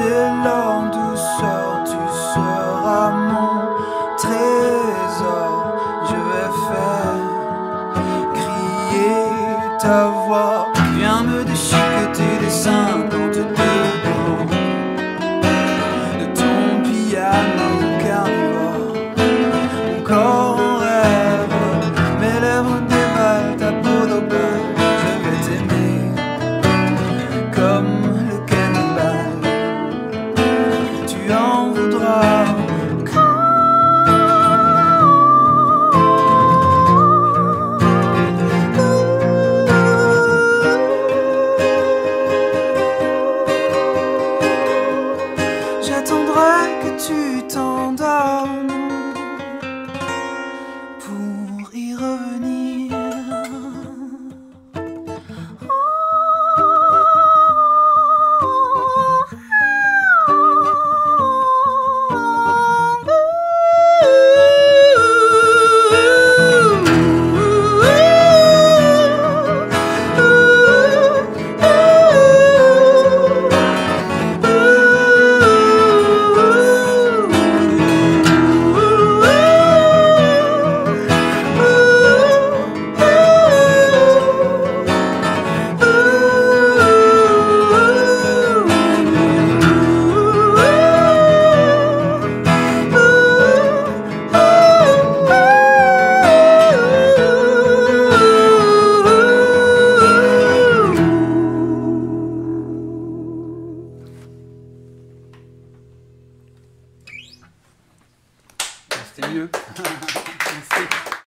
Bella en douceur, tu seras mon trésor. Je vais faire crier ta voix. Viens me déchiqueter des seins dans tes deux De ton piano carnivore, mon corps en rêve, mes lèvres dévalent ta peau d'auberge. Je vais t'aimer comme c'est mieux.